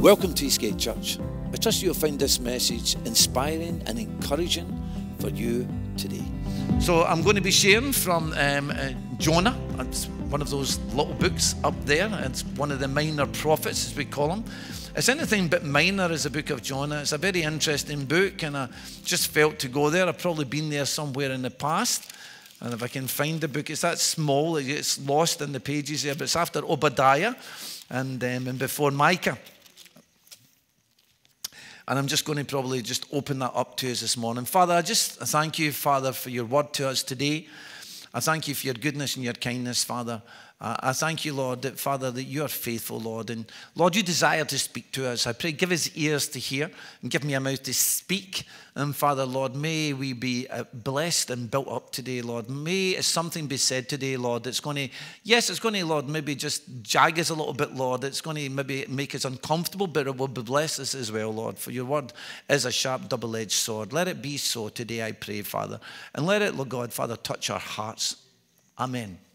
Welcome to Eastgate Church. I trust you'll find this message inspiring and encouraging for you today. So I'm going to be sharing from um, uh, Jonah. It's one of those little books up there. It's one of the minor prophets, as we call them. It's anything but minor as the book of Jonah. It's a very interesting book, and I just felt to go there. I've probably been there somewhere in the past. And if I can find the book, it's that small, it's lost in the pages there, but it's after Obadiah and, um, and before Micah. And I'm just going to probably just open that up to us this morning. Father, I just thank you, Father, for your word to us today. I thank you for your goodness and your kindness, Father. Uh, I thank you, Lord, that Father, that you are faithful, Lord. And Lord, you desire to speak to us. I pray, give us ears to hear and give me a mouth to speak. And Father, Lord, may we be uh, blessed and built up today, Lord. May something be said today, Lord, that's going to, yes, it's going to, Lord, maybe just jag us a little bit, Lord. It's going to maybe make us uncomfortable, but it will bless us as well, Lord. For your word is a sharp, double edged sword. Let it be so today, I pray, Father. And let it, Lord God, Father, touch our hearts. Amen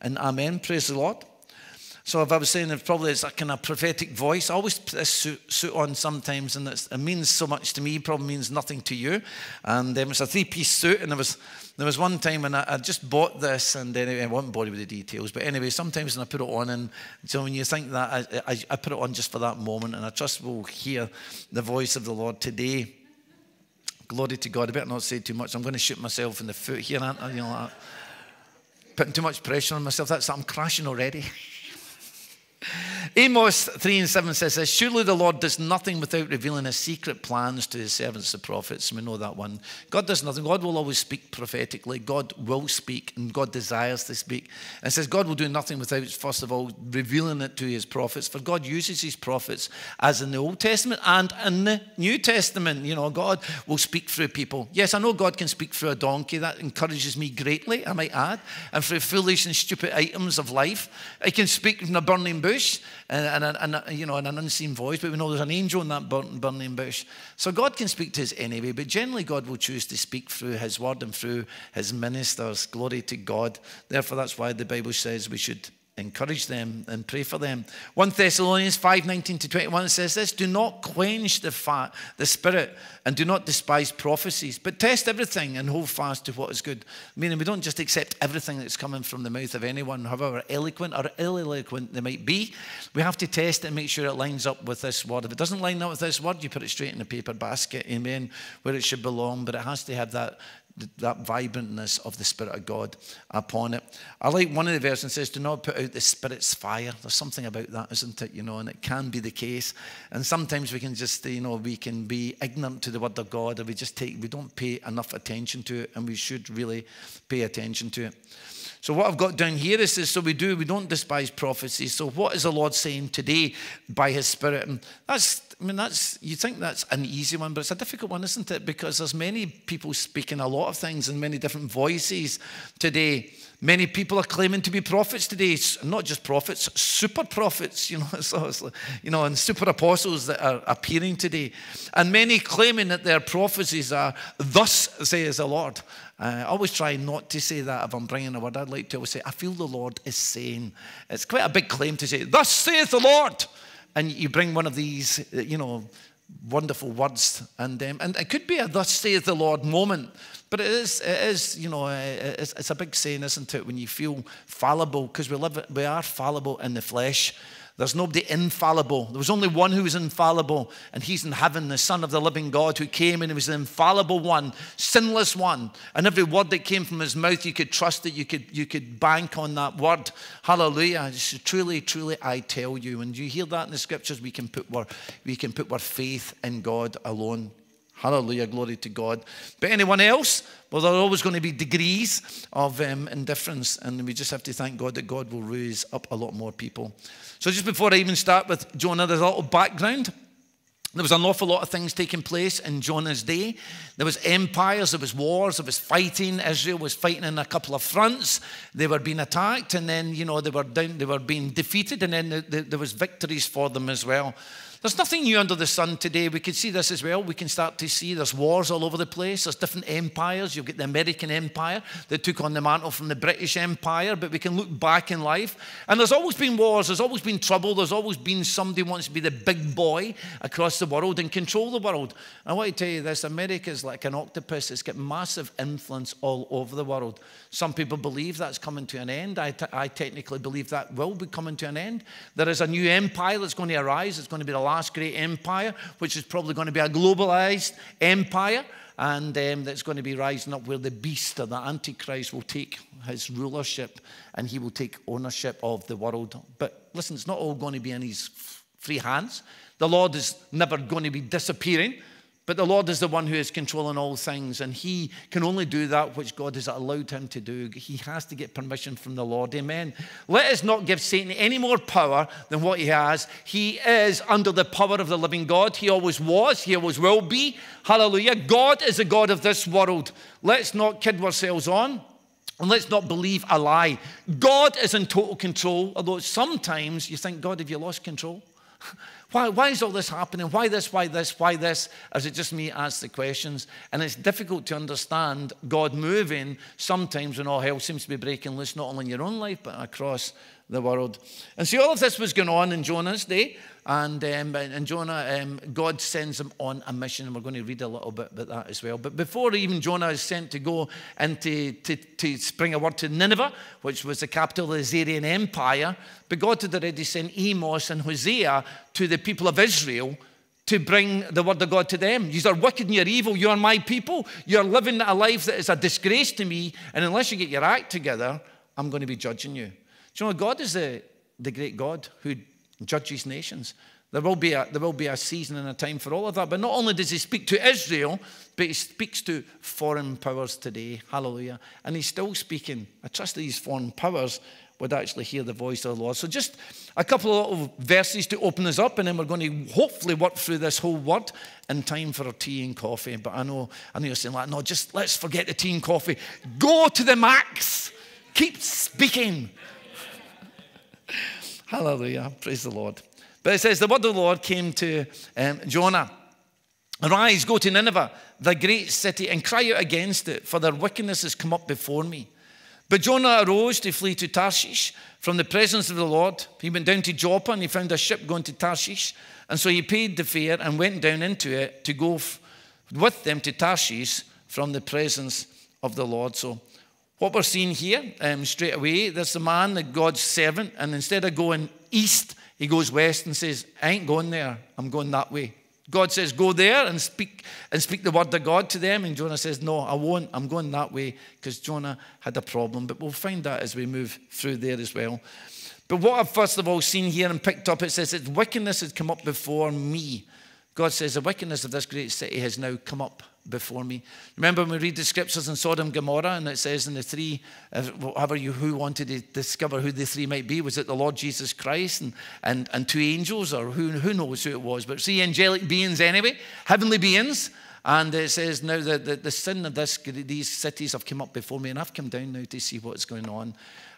and amen. Praise the Lord. So, if I was saying it probably it's a kind of prophetic voice, I always put this suit, suit on sometimes, and it means so much to me, probably means nothing to you. And um, it's a three piece suit, and there was, there was one time when I, I just bought this, and anyway, I won't bore you with the details, but anyway, sometimes when I put it on, and so when you think that, I, I, I put it on just for that moment, and I trust we'll hear the voice of the Lord today. Glory to God. I better not say too much. I'm going to shoot myself in the foot here, aren't I? You know, putting too much pressure on myself. That's I'm crashing already. Amos 3 and 7 says this Surely the Lord does nothing without revealing his secret plans to his servants, the prophets. We know that one. God does nothing. God will always speak prophetically. God will speak, and God desires to speak. And says God will do nothing without, first of all, revealing it to his prophets. For God uses his prophets as in the Old Testament and in the New Testament. You know, God will speak through people. Yes, I know God can speak through a donkey. That encourages me greatly, I might add. And through foolish and stupid items of life. He can speak from a burning bush and, and, and, you know, an unseen voice, but we know there's an angel in that burning bush. So God can speak to us anyway, but generally God will choose to speak through his word and through his ministers. Glory to God. Therefore, that's why the Bible says we should encourage them and pray for them. 1 Thessalonians 5 19 to 21 says this Do not quench the, fat, the spirit and do not despise prophecies, but test everything and hold fast to what is good. Meaning, we don't just accept everything that's coming from the mouth of anyone, however eloquent or ill eloquent they might be. We have to test it and make sure it lines up with this word. If it doesn't line up with this word, you put it straight in the paper basket, amen, where it should belong, but it has to have that that vibrantness of the Spirit of God upon it. I like one of the versions says, Do not put out the Spirit's fire. There's something about that, isn't it? You know, and it can be the case. And sometimes we can just, you know, we can be ignorant to the Word of God, and we just take, we don't pay enough attention to it, and we should really pay attention to it. So what I've got down here is this, so we do, we don't despise prophecy. So what is the Lord saying today by his spirit? And that's I mean, that's you think that's an easy one, but it's a difficult one, isn't it? Because there's many people speaking a lot of things in many different voices today. Many people are claiming to be prophets today, not just prophets, super prophets, you know, so you know, and super apostles that are appearing today. And many claiming that their prophecies are, thus says the Lord. I always try not to say that if I'm bringing a word. I'd like to always say, I feel the Lord is saying. It's quite a big claim to say, thus saith the Lord and you bring one of these, you know, wonderful words, and um, and it could be a "Thus saith the Lord" moment, but it is, it is, you know, it's, it's a big saying, isn't it? When you feel fallible, because we live, we are fallible in the flesh. There's nobody infallible. There was only one who was infallible, and he's in heaven, the Son of the living God who came, and he was the infallible one, sinless one. And every word that came from his mouth, you could trust it, you could, you could bank on that word. Hallelujah. Truly, truly, I tell you. And you hear that in the scriptures, we can put our, we can put our faith in God alone. Hallelujah, glory to God. But anyone else? Well, there are always going to be degrees of um, indifference, and we just have to thank God that God will raise up a lot more people. So, just before I even start with Jonah, there's a little background. There was an awful lot of things taking place in Jonah's day. There was empires, there was wars, there was fighting. Israel was fighting in a couple of fronts. They were being attacked, and then you know they were down, they were being defeated, and then there was victories for them as well. There's nothing new under the sun today. We can see this as well. We can start to see there's wars all over the place. There's different empires. You've got the American Empire that took on the mantle from the British Empire, but we can look back in life. And there's always been wars. There's always been trouble. There's always been somebody wants to be the big boy across the world and control the world. I want to tell you this America is like an octopus. It's got massive influence all over the world. Some people believe that's coming to an end. I, I technically believe that will be coming to an end. There is a new empire that's going to arise. It's going to be the last great empire, which is probably going to be a globalized empire. And um, that's going to be rising up where the beast or the Antichrist will take his rulership and he will take ownership of the world. But listen, it's not all going to be in his free hands. The Lord is never going to be disappearing. But the Lord is the one who is controlling all things, and He can only do that which God has allowed Him to do. He has to get permission from the Lord. Amen. Let us not give Satan any more power than what he has. He is under the power of the living God. He always was, He always will be. Hallelujah. God is the God of this world. Let's not kid ourselves on. And let's not believe a lie. God is in total control, although sometimes you think, God, have you lost control? Why, why is all this happening? Why this? Why this? Why this? As it just me ask the questions. And it's difficult to understand God moving sometimes when all hell seems to be breaking loose, not only in your own life, but across the world. And see, all of this was going on in Jonah's day. And, um, and Jonah, um, God sends him on a mission, and we're going to read a little bit about that as well. But before even Jonah is sent to go and to, to, to bring a word to Nineveh, which was the capital of the Assyrian Empire, but God had already sent Amos and Hosea to the people of Israel to bring the word of God to them. You are wicked and you're evil. You are my people. You're living a life that is a disgrace to me. And unless you get your act together, I'm going to be judging you. Do you know, God is the, the great God who judges nations. There will, be a, there will be a season and a time for all of that. But not only does he speak to Israel, but he speaks to foreign powers today. Hallelujah. And he's still speaking. I trust these foreign powers would actually hear the voice of the Lord. So just a couple of verses to open us up, and then we're going to hopefully work through this whole word in time for our tea and coffee. But I know, I know you're saying like, no, just let's forget the tea and coffee. Go to the max. Keep speaking. Hallelujah. Praise the Lord. But it says, The word of the Lord came to um, Jonah Arise, go to Nineveh, the great city, and cry out against it, for their wickedness has come up before me. But Jonah arose to flee to Tarshish from the presence of the Lord. He went down to Joppa and he found a ship going to Tarshish. And so he paid the fare and went down into it to go with them to Tarshish from the presence of the Lord. So what we're seeing here, um, straight away, there's the man, the God's servant, and instead of going east, he goes west and says, I ain't going there, I'm going that way. God says, Go there and speak and speak the word of God to them. And Jonah says, No, I won't. I'm going that way because Jonah had a problem. But we'll find that as we move through there as well. But what I've first of all seen here and picked up, it says that wickedness has come up before me. God says, The wickedness of this great city has now come up before me. Remember when we read the scriptures in Sodom and Gomorrah, and it says in the three, uh, whatever you who wanted to discover who the three might be, was it the Lord Jesus Christ and, and, and two angels, or who, who knows who it was? But see, angelic beings anyway, heavenly beings. And it says, Now the, the, the sin of this, these cities have come up before me, and I've come down now to see what's going on.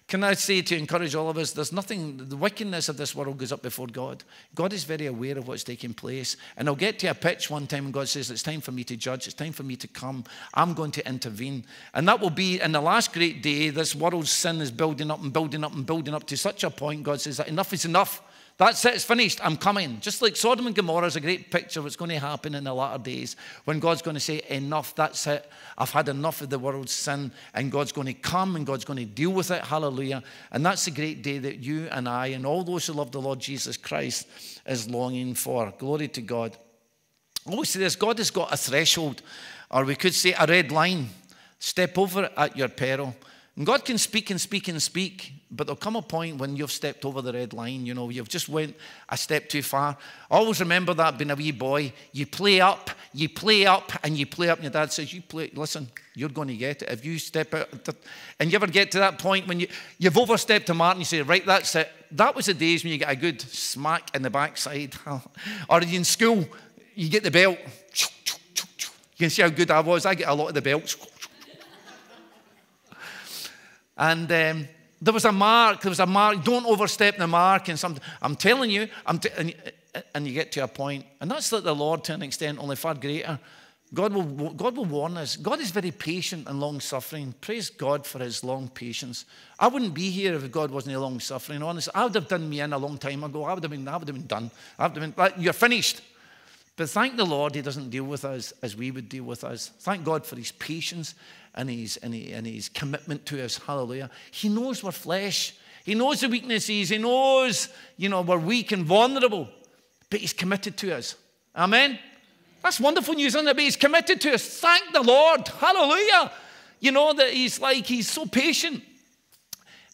Can I say to encourage all of us, there's nothing, the wickedness of this world goes up before God. God is very aware of what's taking place. And I'll get to a pitch one time when God says, It's time for me to judge, it's time for me to come. I'm going to intervene. And that will be in the last great day, this world's sin is building up and building up and building up to such a point, God says that enough is enough. That's it, it's finished. I'm coming. Just like Sodom and Gomorrah is a great picture of what's going to happen in the latter days when God's going to say, Enough, that's it. I've had enough of the world's sin, and God's going to come and God's going to deal with it. Hallelujah. And that's the great day that you and I and all those who love the Lord Jesus Christ is longing for. Glory to God. I always say this God has got a threshold, or we could say a red line. Step over it at your peril. And God can speak and speak and speak, but there'll come a point when you've stepped over the red line, you know, you've just went a step too far. Always remember that being a wee boy. You play up, you play up, and you play up, and your dad says, You play, listen, you're going to get it. If you step out, and you ever get to that point when you, you've overstepped a mark and you say, Right, that's it. That was the days when you get a good smack in the backside. or in school, you get the belt. You can see how good I was. I get a lot of the belts. And um, there was a mark, there was a mark, don't overstep the mark. And I'm telling you, I'm t- and you get to a point, and that's like the Lord to an extent, only far greater. God will, God will warn us. God is very patient and long suffering. Praise God for his long patience. I wouldn't be here if God wasn't long suffering. Honestly, I would have done me in a long time ago. I would have been, I would have been done. I would have been, you're finished. But thank the Lord, he doesn't deal with us as we would deal with us. Thank God for his patience and his, and, he, and his commitment to us. Hallelujah. He knows we're flesh. He knows the weaknesses. He knows, you know, we're weak and vulnerable. But he's committed to us. Amen. That's wonderful news, isn't it? But he's committed to us. Thank the Lord. Hallelujah. You know that he's like, he's so patient.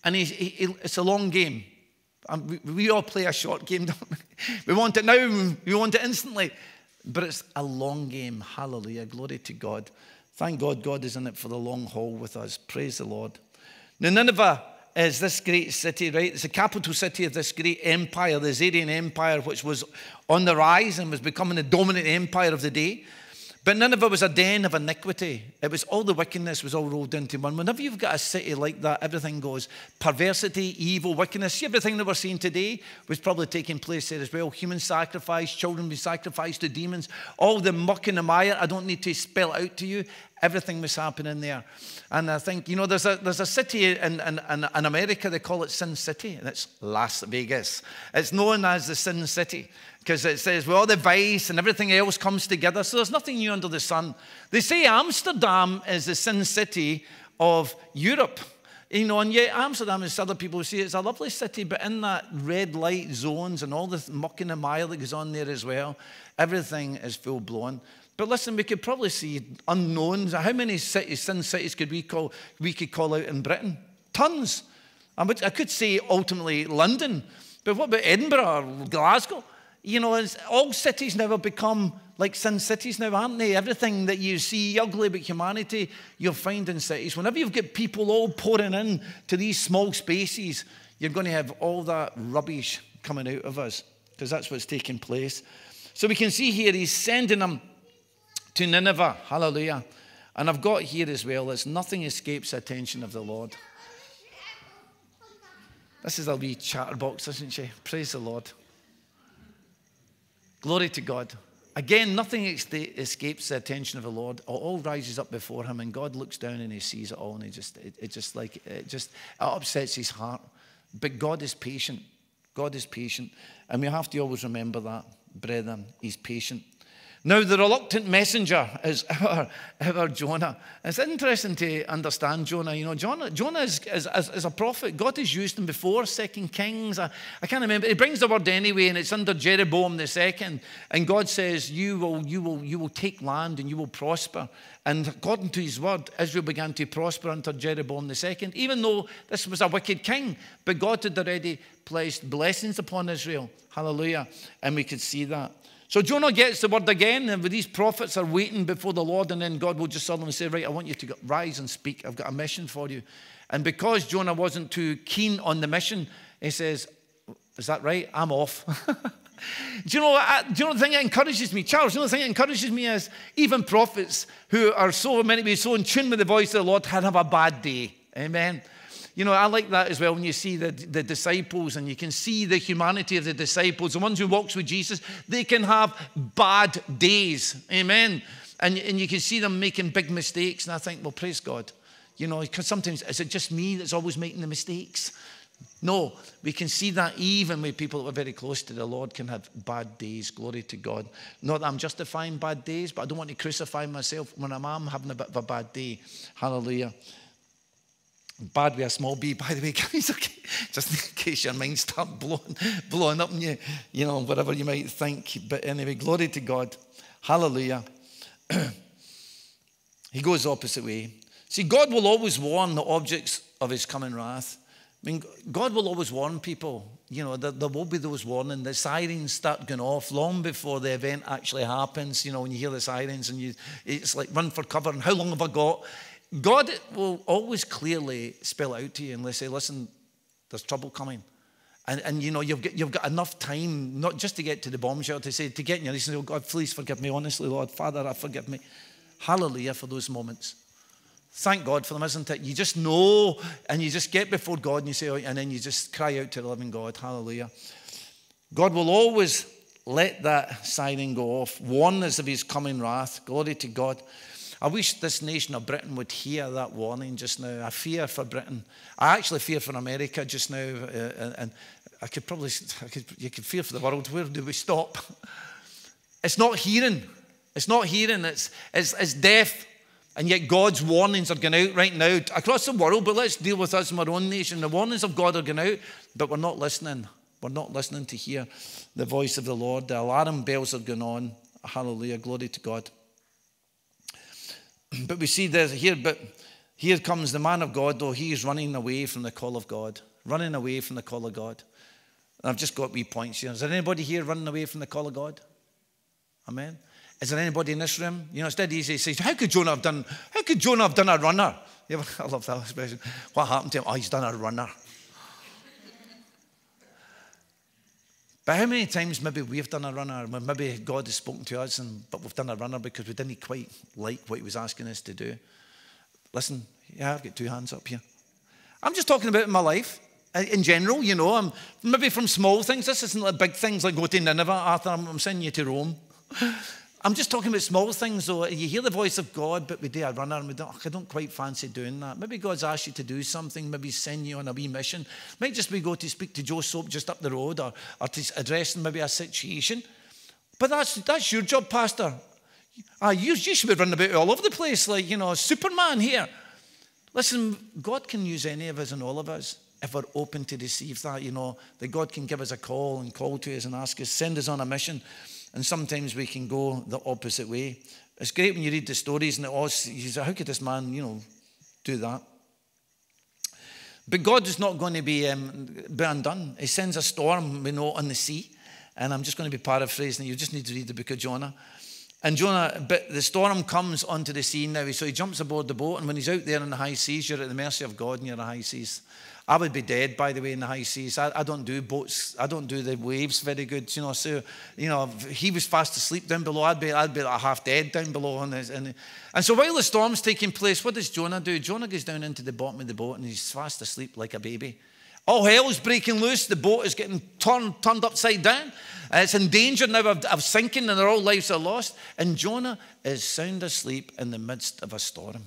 And he's, he, it's a long game. Um, we, we, all play a short game, don't we? We want it now, we want it instantly. But it's a long game. Hallelujah. Glory to God. Thank God, God is in it for the long haul with us. Praise the Lord. Now, Nineveh is this great city, right? It's the capital city of this great empire, the Assyrian Empire, which was on the rise and was becoming the dominant empire of the day. But Nineveh was a den of iniquity. It was all the wickedness was all rolled into one. Whenever you've got a city like that, everything goes perversity, evil, wickedness. Everything that we're seeing today was probably taking place there as well. Human sacrifice, children being sacrificed to demons, all the muck and the mire. I don't need to spell out to you. Everything was happening there. And I think, you know, there's a, there's a city in, in, in America, they call it Sin City, and it's Las Vegas. It's known as the Sin City because it says, well, all the vice and everything else comes together. So there's nothing new under the sun. They say Amsterdam is the Sin City of Europe. You know, and yet Amsterdam, as other people say, it's a lovely city, but in that red light zones and all the muck and the mire that goes on there as well, everything is full blown. But listen, we could probably see unknowns. How many cities, sin cities could we call we could call out in Britain? Tons. I, would, I could say ultimately London, but what about Edinburgh or Glasgow? You know, all cities never become like sin cities now, aren't they? Everything that you see ugly about humanity, you'll find in cities. Whenever you've got people all pouring in to these small spaces, you're going to have all that rubbish coming out of us because that's what's taking place. So we can see here he's sending them to Nineveh. Hallelujah. And I've got here as well, as nothing escapes the attention of the Lord. This is a wee chatterbox, isn't she? Praise the Lord. Glory to God. Again, nothing escapes the attention of the Lord. All rises up before him, and God looks down and he sees it all, and he just, it, it just like, it just, it upsets his heart. But God is patient. God is patient. And we have to always remember that, brethren. He's patient. Now, the reluctant messenger is our, our Jonah. It's interesting to understand Jonah. You know, Jonah, Jonah is, is, is, a prophet. God has used him before, Second Kings. I, I can't remember. He brings the word anyway, and it's under Jeroboam the second. And God says, you will, you, will, you will take land and you will prosper. And according to his word, Israel began to prosper under Jeroboam the second, even though this was a wicked king. But God had already placed blessings upon Israel. Hallelujah. And we could see that. So Jonah gets the word again, and these prophets are waiting before the Lord, and then God will just suddenly say, Right, I want you to rise and speak. I've got a mission for you. And because Jonah wasn't too keen on the mission, he says, Is that right? I'm off. do, you know, I, do you know the thing that encourages me? Charles, you know the thing that encourages me is even prophets who are so meant to be so in tune with the voice of the Lord can have a bad day. Amen. You know, I like that as well when you see the, the disciples and you can see the humanity of the disciples, the ones who walks with Jesus, they can have bad days. Amen. And, and you can see them making big mistakes. And I think, well, praise God. You know, because sometimes is it just me that's always making the mistakes? No, we can see that even with people that are very close to the Lord can have bad days. Glory to God. Not that I'm justifying bad days, but I don't want to crucify myself when I'm having a bit of a bad day. Hallelujah. Bad with a small b, by the way, guys, okay? Just in case your mind starts blowing, blowing up in you, you know, whatever you might think. But anyway, glory to God. Hallelujah. he goes the opposite way. See, God will always warn the objects of his coming wrath. I mean, God will always warn people. You know, there, there will be those warning. The sirens start going off long before the event actually happens. You know, when you hear the sirens and you, it's like run for cover. And how long have I got? God will always clearly spell out to you and say, listen, there's trouble coming. And, and you know, you've got, you've got enough time, not just to get to the bombshell, to say, to get in your say, oh God, please forgive me. Honestly, Lord, Father, I forgive me. Hallelujah for those moments. Thank God for them, isn't it? You just know and you just get before God and you say, oh, and then you just cry out to the living God. Hallelujah. God will always let that siren go off. Warn us of his coming wrath. Glory to God. I wish this nation of Britain would hear that warning just now. I fear for Britain. I actually fear for America just now. Uh, and I could probably, I could, you could fear for the world. Where do we stop? It's not hearing. It's not hearing. It's, it's, it's deaf. And yet God's warnings are going out right now across the world. But let's deal with us in our own nation. The warnings of God are going out, but we're not listening. We're not listening to hear the voice of the Lord. The alarm bells are going on. Hallelujah. Glory to God. But we see there's here, but here comes the man of God, though he is running away from the call of God. Running away from the call of God. And I've just got wee points here. Is there anybody here running away from the call of God? Amen. Is there anybody in this room? You know, it's dead easy to say, How could Jonah have done how could Jonah have done a runner? I love that expression. What happened to him? Oh, he's done a runner. But how many times maybe we've done a runner, maybe God has spoken to us, and, but we've done a runner because we didn't quite like what He was asking us to do? Listen, yeah, I've got two hands up here. I'm just talking about my life uh, in general, you know. I'm, maybe from small things. This isn't like big things like go to Nineveh, Arthur. I'm, I'm sending you to Rome. I'm just talking about small things, though. You hear the voice of God, but we do a runner, and we don't, I don't quite fancy doing that. Maybe God's asked you to do something, maybe send you on a wee mission. Might just be go to speak to Joe Soap just up the road, or, or to address maybe a situation. But that's, that's your job, Pastor. Ah, you, you should be running about all over the place like, you know, Superman here. Listen, God can use any of us and all of us if we're open to receive that, you know, that God can give us a call and call to us and ask us, send us on a mission. And sometimes we can go the opposite way. It's great when you read the stories and it all, you say, how could this man, you know, do that? But God is not going to be, um, be undone. He sends a storm, we know, on the sea. And I'm just going to be paraphrasing. You just need to read the book of Jonah. And Jonah, but the storm comes onto the scene now. So he jumps aboard the boat. And when he's out there in the high seas, you're at the mercy of God and you're in the high seas. I would be dead, by the way, in the high seas. I, I, don't do boats. I don't do the waves very good, you know. So, you know, he was fast asleep down below. I'd be, I'd be like half dead down below. And, and, and so while the storm's taking place, what does Jonah do? Jonah goes down into the bottom of the boat and he's fast asleep like a baby. All hell's breaking loose. The boat is getting turned, turned upside down. Uh, it's in danger now of, of sinking and their all lives are lost. And Jonah is sound asleep in the midst of a storm.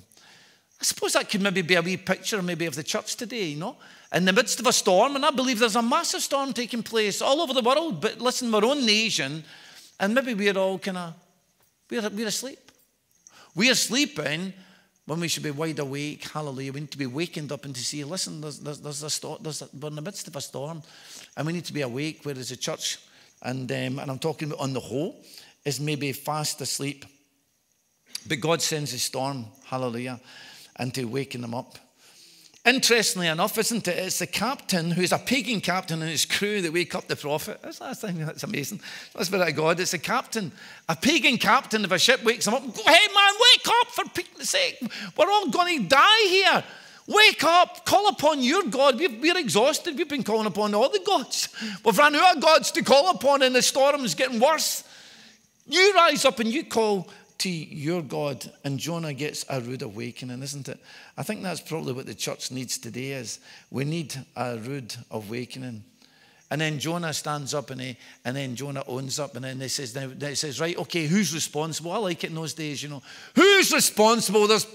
I suppose that could maybe be a wee picture maybe of the church today, you know, in the midst of a storm. And I believe there's a massive storm taking place all over the world. But listen, our own nation, and maybe we're all kind of, we're, we're asleep. We're sleeping when we should be wide awake. Hallelujah. We need to be wakened up and to see, listen, there's, there's, there's a storm, there's a, we're in the midst of a storm. And we need to be awake, whereas the church, and, um, and I'm talking about on the whole, is maybe fast asleep. But God sends a storm. Hallelujah and to waken them up. Interestingly enough, isn't it? It's the captain who's a pagan captain and his crew that wake up the prophet. That's, that's, amazing. That's Spirit of God. It's a captain, a pagan captain of a ship wakes him up. Hey, man, wake up for people's sake. We're all going to die here. Wake up, call upon your God. we are exhausted. We've been calling upon all the gods. We've run out of gods to call upon, and the storm's getting worse. You rise up and you call to your God. And Jonah gets a rude awakening, isn't it? I think that's probably what the church needs today is we need a rude awakening. And then Jonah stands up and, he, and then Jonah owns up and then he says, now, he says, right, okay, who's responsible? I like it in those days, you know. Who's responsible? There's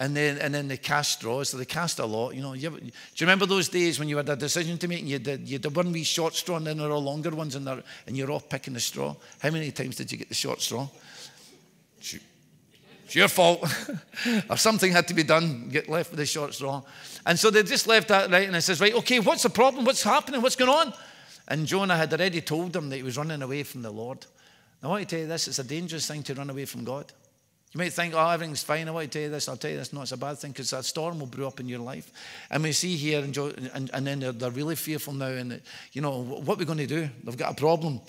and then and then they cast straws. So they cast a lot. You know, you do you remember those days when you had a decision to make and you did you did one wee short straw and then there are longer ones and, and you're off picking the straw? How many times did you get the short straw? It's your fault. or something had to be done, get left with the short straw. And so they just left that right, and it says, right, okay, what's the problem? What's happening? What's going on? And Jonah had already told them that he was running away from the Lord. Now, I want to tell you this it's a dangerous thing to run away from God. You might think, oh, everything's fine. I want to tell you this. I'll tell you this. No, it's a bad thing because that storm will brew up in your life. And we see here, and, and, and then they're, they're, really fearful now. And, you know, what are we going to do? They've got a problem.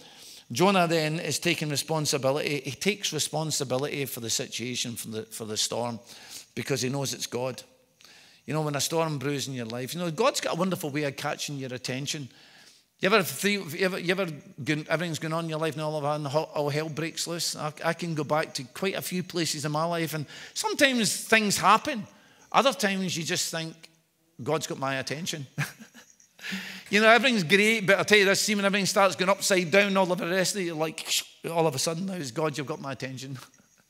Jonah then is taking responsibility. He takes responsibility for the situation, for the, for the storm, because he knows it's God. You know, when a storm brews in your life, you know, God's got a wonderful way of catching your attention. You ever, you ever, you ever everything's going on in your life and all of a sudden all hell breaks loose? I, I can go back to quite a few places in my life, and sometimes things happen. Other times you just think, God's got my attention. You know, everything's great, but I'll tell you this, see, when everything starts going upside down, all of the rest of it, like, all of a sudden now, it's God, you've got my attention.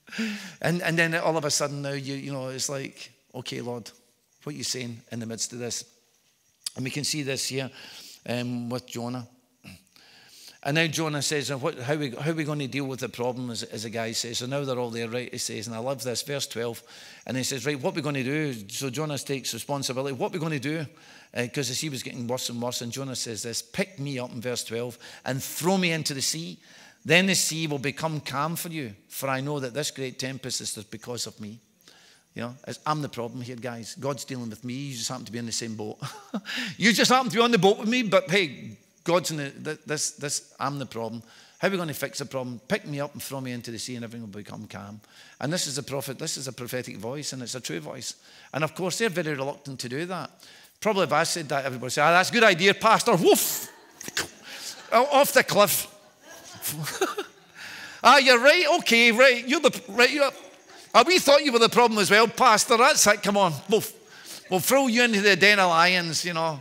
and, and then all of a sudden now, you, you know, it's like, okay, Lord, what are you saying in the midst of this? And we can see this here um, with Jonah. And now Jonah says, what, how, we, how are we going to deal with the problem, as, as the guy says. So now they're all there, right? He says, and I love this, verse 12. And he says, right, what are we going to do? So Jonah takes responsibility. What are we going to do? Because uh, the sea was getting worse and worse. And Jonah says this, pick me up in verse 12 and throw me into the sea. Then the sea will become calm for you, for I know that this great tempest is because of me. You know, I'm the problem here, guys. God's dealing with me. You just happen to be in the same boat. you just happen to be on the boat with me, but hey, God's in the, this, this, I'm the problem. How are we going to fix the problem? Pick me up and throw me into the sea and everything will become calm. And this is a prophet, this is a prophetic voice and it's a true voice. And of course, they're very reluctant to do that. Probably if I said that, everybody would say, ah, that's a good idea, Pastor. Woof! Off the cliff. ah, you're right. Okay, right. You're the right. You're, ah, we thought you were the problem as well, Pastor. That's it. Come on. We'll, we'll throw you into the den of lions, you know.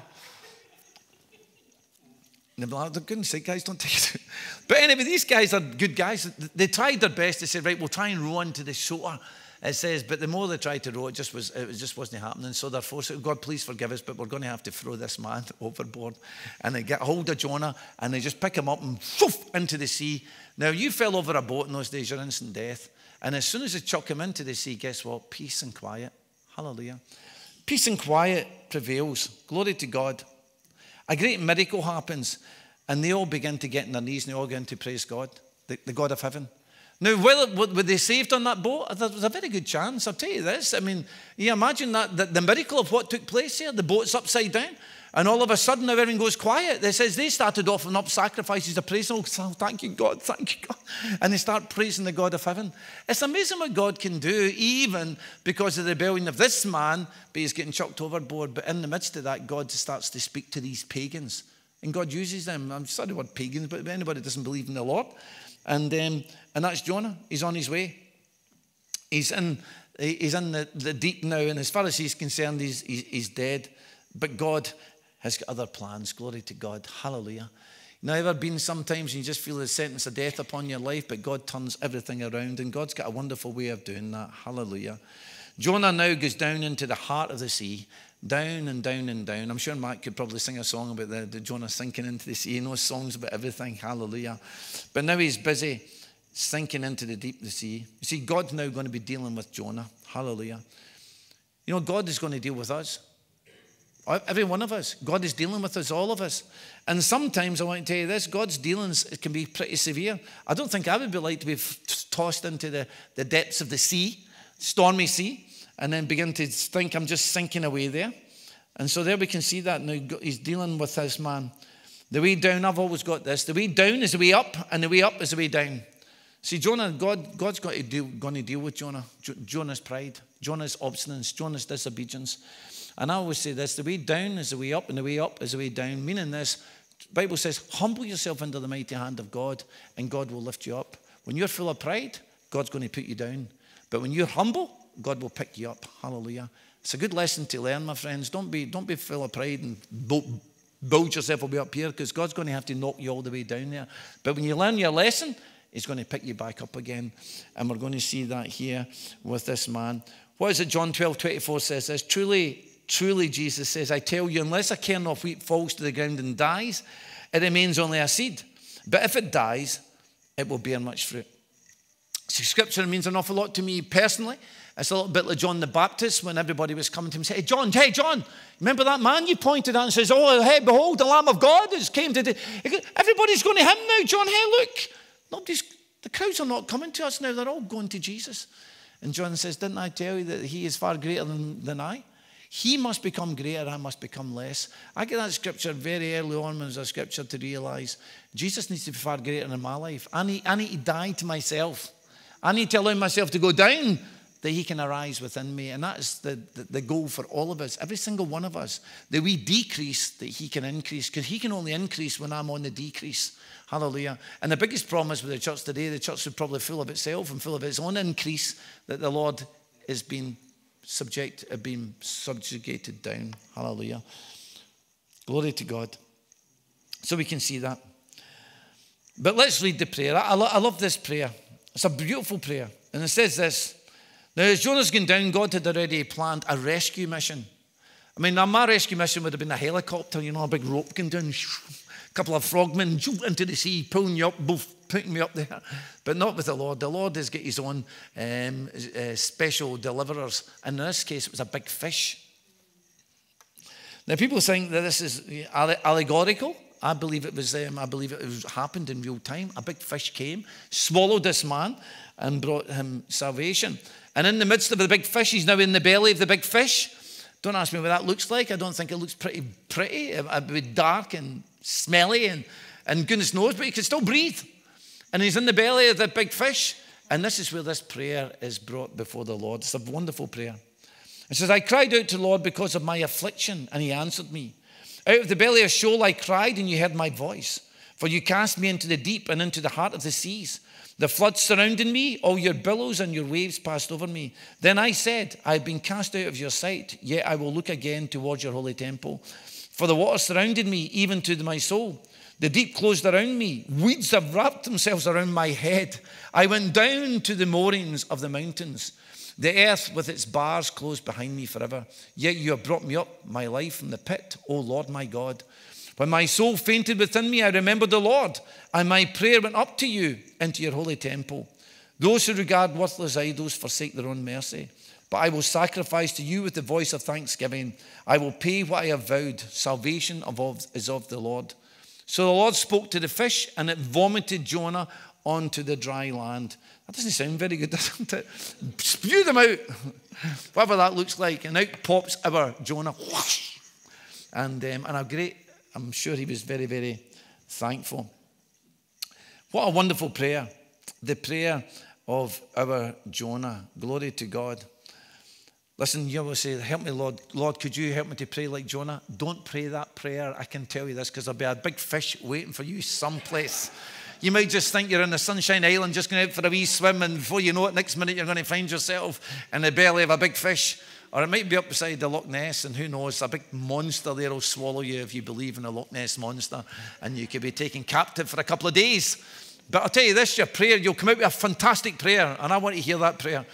And they're like, oh, goodness sake, guys, don't take it. But anyway, these guys are good guys. They tried their best. They said, right, we'll try and row into the shore. It says, but the more they tried to row, it just was it just wasn't happening. So they're forced, God, please forgive us, but we're going to have to throw this man overboard. And they get hold of Jonah and they just pick him up and whoof into the sea. Now you fell over a boat in those days, you're instant death. And as soon as they chuck him into the sea, guess what? Peace and quiet. Hallelujah. Peace and quiet prevails. Glory to God. A great miracle happens, and they all begin to get on their knees and they all begin to praise God, the, the God of heaven. Now, whether, were they saved on that boat? There was a very good chance. I'll tell you this. I mean, you imagine that the, the miracle of what took place here. The boat's upside down. And all of a sudden, everything goes quiet. They says they started offering up sacrifices to praise. Oh, thank you, God. Thank you, God. And they start praising the God of heaven. It's amazing what God can do, even because of the rebellion of this man, but he's getting chucked overboard. But in the midst of that, God starts to speak to these pagans. And God uses them. I'm sorry word pagans, but anybody doesn't believe in the Lord, and, um, and that's Jonah. He's on his way. He's in, he's in the, the deep now, and as far as he's concerned, he's, he's dead. But God has got other plans. Glory to God. Hallelujah. Now, ever been sometimes you just feel the sentence of death upon your life, but God turns everything around, and God's got a wonderful way of doing that. Hallelujah. Jonah now goes down into the heart of the sea, down and down and down. I'm sure Mike could probably sing a song about the, the Jonah sinking into the sea. He knows songs about everything. Hallelujah. But now he's busy sinking into the deep the sea. You see, God's now going to be dealing with Jonah. Hallelujah. You know, God is going to deal with us. Every one of us. God is dealing with us, all of us. And sometimes I want to tell you this God's dealings can be pretty severe. I don't think I would be like to be tossed into the, the depths of the sea, stormy sea, and then begin to think I'm just sinking away there. And so there we can see that now he's dealing with this man. The way down, I've always got this. The way down is the way up, and the way up is the way down. See, Jonah, God, God's got to deal, going to deal with Jonah. Jonah's pride, Jonah's obstinance, Jonah's disobedience. And I always say this the way down is the way up, and the way up is the way down. Meaning this, Bible says, humble yourself under the mighty hand of God, and God will lift you up. When you're full of pride, God's going to put you down. But when you're humble, God will pick you up. Hallelujah. It's a good lesson to learn, my friends. Don't be, don't be full of pride and build yourself way up here because God's going to have to knock you all the way down there. But when you learn your lesson, He's going to pick you back up again. And we're going to see that here with this man. What is it? John 12 24 says this Truly, truly, Jesus says, I tell you, unless a kernel of wheat falls to the ground and dies, it remains only a seed. But if it dies, it will bear much fruit. See, scripture means an awful lot to me personally. It's a little bit like John the Baptist when everybody was coming to him and said, Hey, John, hey, John, remember that man you pointed at and says, Oh, hey, behold, the Lamb of God has came to. Everybody's going to him now, John. Hey, look, nobody's, the crowds are not coming to us now. They're all going to Jesus. And John says, Didn't I tell you that he is far greater than, than I? He must become greater, I must become less. I get that scripture very early on when there's a scripture to realize Jesus needs to be far greater in my life. I need, I need to die to myself. I need to allow myself to go down that He can arise within me. And that is the, the, the, goal for all of us, every single one of us, that we decrease, that He can increase, because He can only increase when I'm on the decrease. Hallelujah. And the biggest problem is with the church today, the church is probably full of itself and full of its own increase, that the Lord is being subject, uh, being subjugated down. Hallelujah. Glory to God. So we can see that. But let's read the prayer. I, I love this prayer. It's a beautiful prayer. And it says this Now, as Jonah's gone down, God had already planned a rescue mission. I mean, my rescue mission would have been a helicopter, you know, a big rope going down, couple of frogmen jump into the sea, pulling you up, both putting me up there. But not with the Lord. The Lord has got his own um, uh, special deliverers. And in this case, it was a big fish. Now, people think that this is allegorical. I believe it was um, I believe it was, happened in real time. A big fish came, swallowed this man, and brought him salvation. And in the midst of the big fish, he's now in the belly of the big fish. Don't ask me what that looks like. I don't think it looks pretty pretty. It would be dark and smelly and, and goodness knows, but he can still breathe. And he's in the belly of the big fish. And this is where this prayer is brought before the Lord. It's a wonderful prayer. It says, I cried out to the Lord because of my affliction, and he answered me. Out of the belly of Sheol I cried, and you heard my voice. For you cast me into the deep and into the heart of the seas. The floods surrounded me, all your billows and your waves passed over me. Then I said, I have been cast out of your sight, yet I will look again towards your holy temple. For the waters surrounded me, even to my soul. The deep closed around me. Weeds have wrapped themselves around my head. I went down to the moorings of the mountains. The earth with its bars closed behind me forever. Yet you have brought me up, my life, from the pit, O Lord my God. When my soul fainted within me, I remembered the Lord, and my prayer went up to you into your holy temple. Those who regard worthless idols forsake their own mercy. But I will sacrifice to you with the voice of thanksgiving. I will pay what I have vowed. Salvation is of the Lord. So the Lord spoke to the fish, and it vomited Jonah onto the dry land. That doesn't sound very good, doesn't it? Spew them out, whatever that looks like. And out pops our Jonah. And, um, and I'm great. I'm sure he was very, very thankful. What a wonderful prayer. The prayer of our Jonah. Glory to God. Listen, you will say, Help me, Lord. Lord, could you help me to pray like Jonah? Don't pray that prayer. I can tell you this because there'll be a big fish waiting for you someplace. You might just think you're in the Sunshine Island just going out for a wee swim, and before you know it, next minute you're going to find yourself in the belly of a big fish. Or it might be up beside the Loch Ness, and who knows, a big monster there will swallow you if you believe in the Loch Ness monster, and you could be taken captive for a couple of days. But I'll tell you this your prayer, you'll come out with a fantastic prayer, and I want to hear that prayer.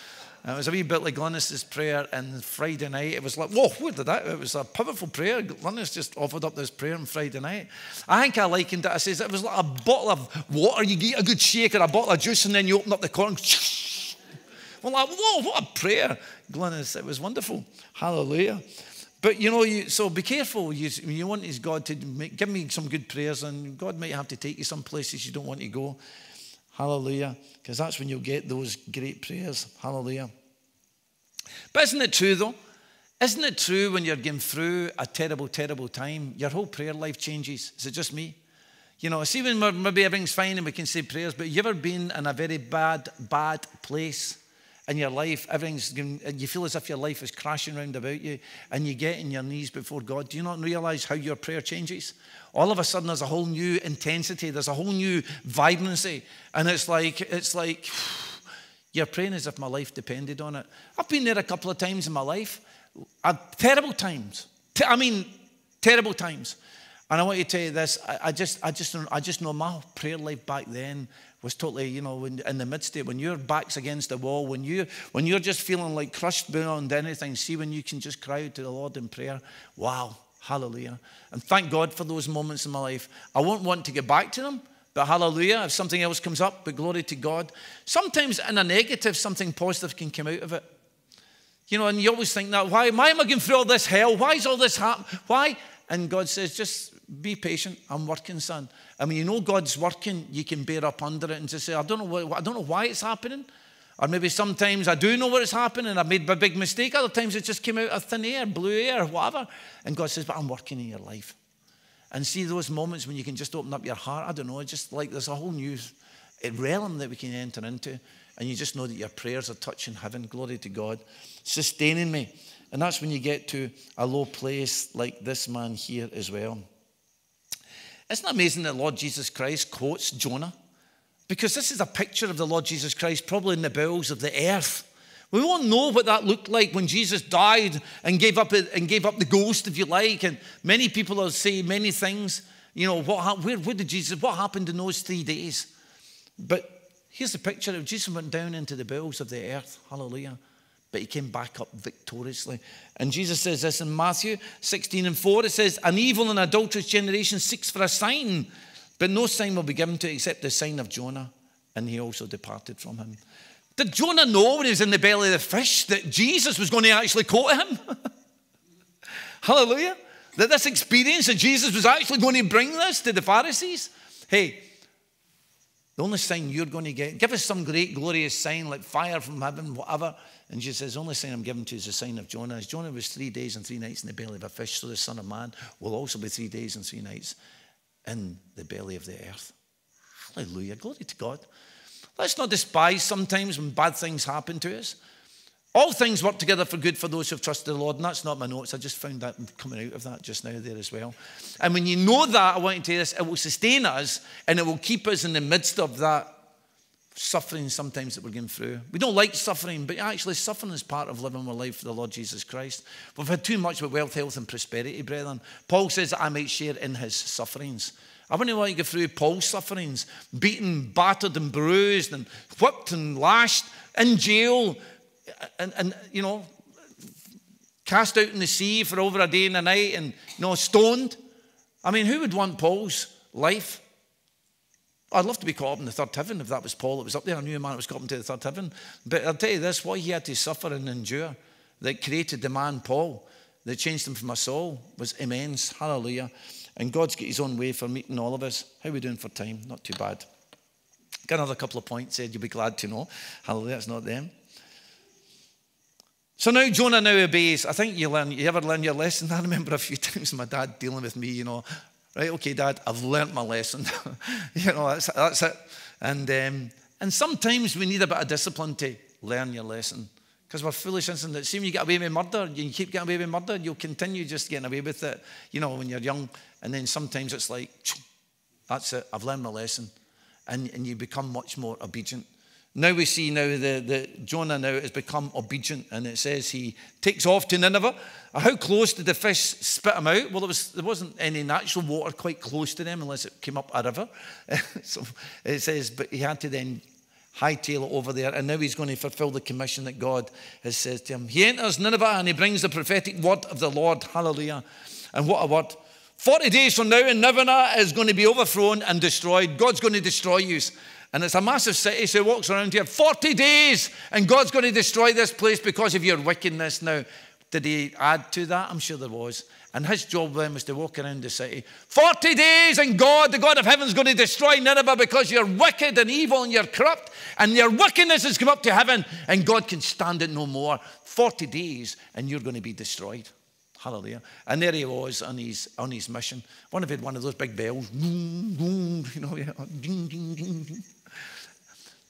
Uh, it was a wee bit like Glynis's prayer on Friday night. It was like, whoa, what did that? It was a powerful prayer. Glynis just offered up this prayer on Friday night. I think I likened it. I says it was like a bottle of water. You get a good shake or a bottle of juice, and then you open up the cork. Well, like, whoa, what a prayer, Glynis. It was wonderful. Hallelujah. But you know, you, so be careful. You, you want His God to make, give me some good prayers, and God might have to take you some places you don't want to go. Hallelujah. Because that's when you'll get those great prayers. Hallelujah. But isn't it true, though? Isn't it true when you're going through a terrible, terrible time, your whole prayer life changes? Is it just me? You know, see when maybe everything's fine and we can say prayers, but you ever been in a very bad, bad place in your life? Everything's you feel as if your life is crashing around about you, and you get in your knees before God. Do you not realize how your prayer changes? all of a sudden there's a whole new intensity, there's a whole new vibrancy. And it's like, it's like, you're praying as if my life depended on it. I've been there a couple of times in my life, at terrible times. I mean, terrible times. And I want you to tell you this, I, I just, I, just, I just know my prayer life back then was totally, you know, in, in the midst of it, when your back's against the wall, when, you, when you're just feeling like crushed beyond anything, see when you can just cry out to the Lord in prayer, wow, Hallelujah. And thank God for those moments in my life. I won't want to get back to them, but hallelujah, if something else comes up, but glory to God. Sometimes in a negative, something positive can come out of it. You know, and you always think that, why, why am I going through all this hell? Why is all this happening? Why? And God says, just be patient. I'm working, son. I mean, you know God's working, you can bear up under it and just say, I don't know, what, I don't know why it's happening. Or maybe sometimes I do know what is happening I've made a big mistake. Other times it just came out of thin air, blue air, whatever. And God says, But I'm working in your life. And see those moments when you can just open up your heart. I don't know, just like there's a whole new realm that we can enter into. And you just know that your prayers are touching heaven. Glory to God. Sustaining me. And that's when you get to a low place like this man here as well. Isn't it amazing that Lord Jesus Christ quotes Jonah? Because this is a picture of the Lord Jesus Christ, probably in the bowels of the earth. We won't know what that looked like when Jesus died and gave up, and gave up the ghost, if you like. And many people will say many things. You know, what, where, where did Jesus, what happened in those three days? But here's the picture of Jesus went down into the bowels of the earth. Hallelujah. But he came back up victoriously. And Jesus says this in Matthew 16 and 4. It says, An evil and adulterous generation seeks for a sign, but no sign will be given to it except the sign of Jonah. And he also departed from him. Did Jonah know when he was in the belly of the fish that Jesus was going to actually quote him? Hallelujah. That this experience that Jesus was actually going to bring this to the Pharisees. Hey, the only sign you're going to get, give us some great glorious sign like fire from heaven, whatever. And Jesus says, the only sign I'm giving to you is the sign of Jonah. As Jonah was three days and three nights in the belly of a fish, so the Son of Man will also be three days and three nights in the belly of the earth. Hallelujah. Glory to God. Let's not despise sometimes when bad things happen to us. All things work together for good for those who've trusted the Lord. And that's not my notes. I just found that coming out of that just now there as well. And when you know that, I want you to tell you this, it will sustain us and it will keep us in the midst of that suffering sometimes that we're going through. We don't like suffering, but actually suffering is part of living our life for the Lord Jesus Christ. We've had too much with wealth, health, and prosperity, brethren. Paul says that I might share in his sufferings. I to want to go through Paul's sufferings, beaten, battered, and bruised, and whipped and lashed, in jail, and, and you know, cast out in the sea for over a day and a night and, you know, stoned. I mean, who would want Paul's life? I'd love to be caught up in the third heaven if that was Paul that was up there. I knew a man that was caught into the third heaven. But I'll tell you this what he had to suffer and endure that created the man Paul, that changed him from a Saul, was immense. Hallelujah. And God's got his own way for meeting all of us. How are we doing for time? Not too bad. Got another couple of points said you'll be glad to know. Hallelujah, it's not them. So now Jonah now obeys. I think you learn, you ever learn your lesson? I remember a few times my dad dealing with me, you know, right, okay, dad, I've learnt my lesson. you know, that's, that's it. And, um, and sometimes we need a bit of discipline to learn your lesson. Because we're foolish and that see when you get away with murder, you keep getting away with murder, you'll continue just getting away with it, you know, when you're young. And then sometimes it's like, that's it, I've learned my lesson. And, and you become much more obedient. Now we see now the Jonah now has become obedient, and it says he takes off to Nineveh. How close did the fish spit him out? Well, was, there wasn't any natural water quite close to them unless it came up a river. so it says, but he had to then hightail it over there, and now he's going to fulfill the commission that God has said to him. He enters Nineveh and he brings the prophetic word of the Lord. Hallelujah. And what a word. 40 days from now, and Nineveh is going to be overthrown and destroyed. God's going to destroy you. And it's a massive city, so he walks around here 40 days, and God's going to destroy this place because of your wickedness. Now, did he add to that? I'm sure there was. And his job then was to walk around the city 40 days, and God, the God of heaven, is going to destroy Nineveh because you're wicked and evil and you're corrupt, and your wickedness has come up to heaven, and God can stand it no more. 40 days, and you're going to be destroyed. Hallelujah. And there he was on his, on his mission. One of it, one of those big bells, you know, ding, ding, ding, ding.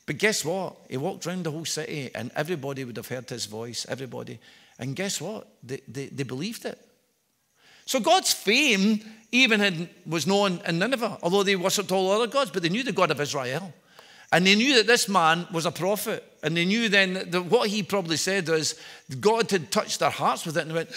But guess what? He walked around the whole city and everybody would have heard his voice, everybody. And guess what? They, they, they believed it. So God's fame even had, was known in Nineveh, although they worshipped all other gods, but they knew the God of Israel. And they knew that this man was a prophet. And they knew then that what he probably said was God had touched their hearts with it and they went,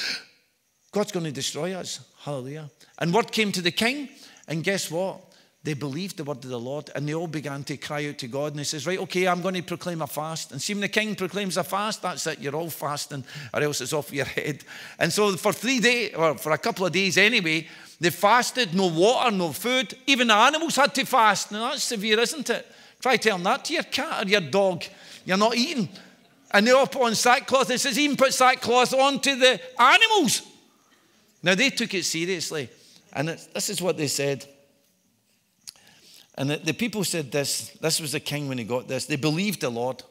God's going to destroy us. Hallelujah. And word came to the king. And guess what? They believed the word of the Lord and they all began to cry out to God. And he says, Right, okay, I'm going to proclaim a fast. And see, when the king proclaims a fast, that's it, you're all fasting, or else it's off your head. And so for three days, or for a couple of days anyway, they fasted, no water, no food. Even the animals had to fast. Now that's severe, isn't it? Try telling that to your cat or your dog. You're not eating. And they're all put on sackcloth. It says, even put sackcloth onto the animals. Now they took it seriously. And this is what they said. And the, the people said this this was the king when he got this. They believed the Lord.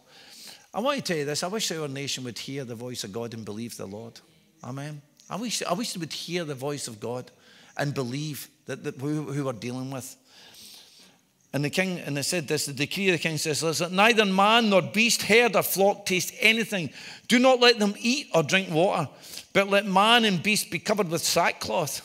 I want to tell you this. I wish our nation would hear the voice of God and believe the Lord. Amen. I wish, I wish they would hear the voice of God and believe that, that who, who we're dealing with. And the king, and they said this, the decree of the king says, Listen, neither man nor beast, herd or flock taste anything. Do not let them eat or drink water, but let man and beast be covered with sackcloth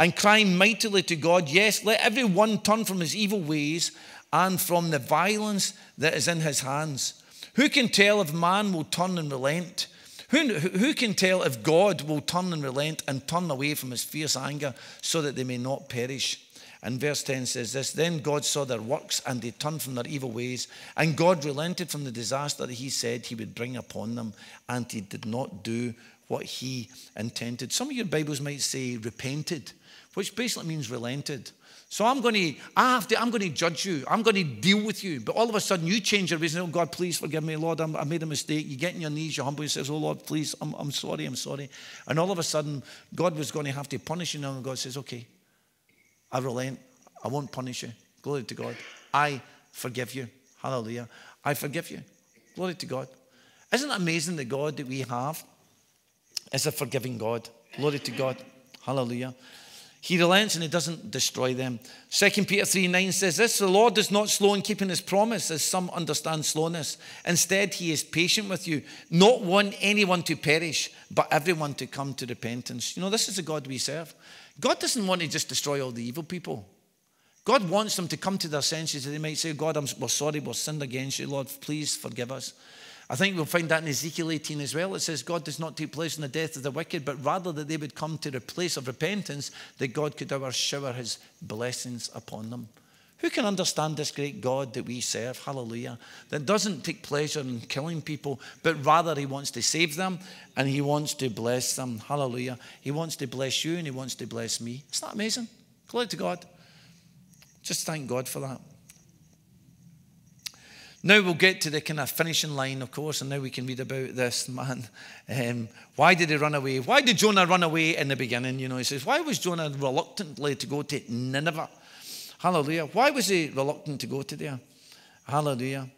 and crying mightily to God, Yes, let every one turn from his evil ways and from the violence that is in his hands. Who can tell if man will turn and relent? Who, who can tell if God will turn and relent and turn away from his fierce anger so that they may not perish? And verse 10 says this Then God saw their works and they turned from their evil ways. And God relented from the disaster that he said he would bring upon them. And he did not do what he intended. Some of your Bibles might say repented, which basically means relented. So I'm going to, I have to, I'm going to judge you. I'm going to deal with you. But all of a sudden you change your reason. Oh God, please forgive me, Lord. I'm, i made a mistake. You get on your knees, you humble yourself. Oh Lord, please, I'm, I'm sorry, I'm sorry. And all of a sudden, God was going to have to punish you now. And God says, okay, I relent. I won't punish you. Glory to God. I forgive you. Hallelujah. I forgive you. Glory to God. Isn't it amazing the God that we have is a forgiving God? Glory to God. Hallelujah. He relents and he doesn't destroy them. 2 Peter 3 9 says this The Lord is not slow in keeping his promise, as some understand slowness. Instead, he is patient with you, not want anyone to perish, but everyone to come to repentance. You know, this is the God we serve. God doesn't want to just destroy all the evil people. God wants them to come to their senses they might say, God, I'm, we're sorry, we've sinned against you. Lord, please forgive us. I think we'll find that in Ezekiel 18 as well. It says, God does not take place in the death of the wicked, but rather that they would come to the place of repentance, that God could ever shower his blessings upon them. Who can understand this great God that we serve? Hallelujah. That doesn't take pleasure in killing people, but rather he wants to save them and he wants to bless them. Hallelujah. He wants to bless you and he wants to bless me. Isn't that amazing? Glory to God. Just thank God for that. Now we'll get to the kind of finishing line, of course, and now we can read about this man. Um, why did he run away? Why did Jonah run away in the beginning? You know, he says, why was Jonah reluctantly to go to Nineveh? Hallelujah. Why was he reluctant to go to there? Hallelujah.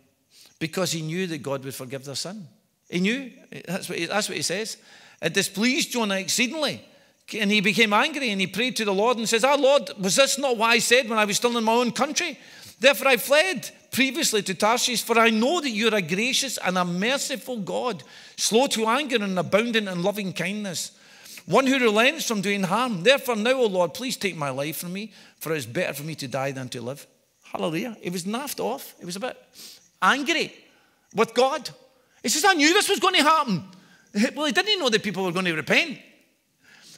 Because he knew that God would forgive their sin. He knew. That's what he, that's what he says. It displeased Jonah exceedingly. And he became angry and he prayed to the Lord and says, Ah, Lord, was this not what I said when I was still in my own country? Therefore I fled previously to Tarshish, for I know that you're a gracious and a merciful God, slow to anger and abounding in loving kindness, one who relents from doing harm. Therefore now, O Lord, please take my life from me, for it is better for me to die than to live. Hallelujah. He was naffed off. He was a bit angry with God. He says, I knew this was going to happen. Well, he didn't know that people were going to repent.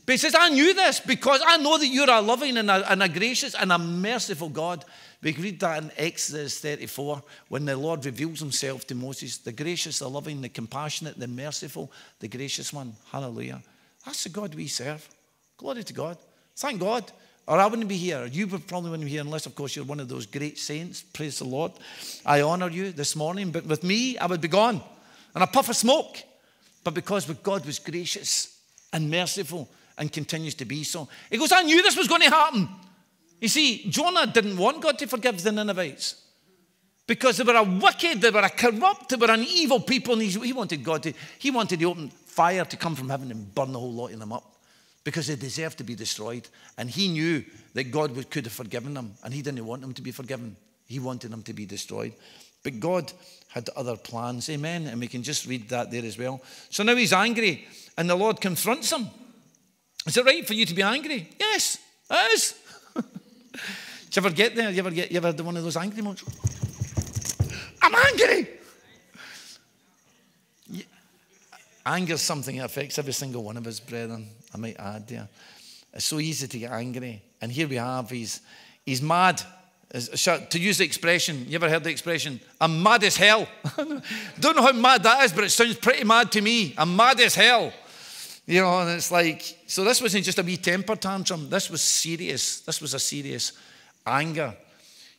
But he says, I knew this because I know that you're a loving and a, and a gracious and a merciful God. We read that in Exodus 34 when the Lord reveals himself to Moses the gracious, the loving, the compassionate, the merciful, the gracious one. Hallelujah. That's the God we serve. Glory to God. Thank God. Or I wouldn't be here. You would probably wouldn't be here unless, of course, you're one of those great saints. Praise the Lord. I honor you this morning. But with me, I would be gone and a puff of smoke. But because God was gracious and merciful and continues to be so. He goes, I knew this was going to happen. You see, Jonah didn't want God to forgive the Ninevites because they were a wicked, they were a corrupt, they were an evil people, and he, wanted God to, he wanted the open fire to come from heaven and burn the whole lot of them up because they deserved to be destroyed. And he knew that God would, could have forgiven them, and he didn't want them to be forgiven. He wanted them to be destroyed. But God had other plans. Amen. And we can just read that there as well. So now he's angry, and the Lord confronts him. Is it right for you to be angry? Yes, it is. Do you ever get there? You ever get you ever had one of those angry moments? I'm angry. Anger is something that affects every single one of us, brethren. I might add there. It's so easy to get angry. And here we have, he's, he's mad. To use the expression, you ever heard the expression? I'm mad as hell. Don't know how mad that is, but it sounds pretty mad to me. I'm mad as hell. You know, and it's like, so this wasn't just a wee temper tantrum. This was serious. This was a serious anger.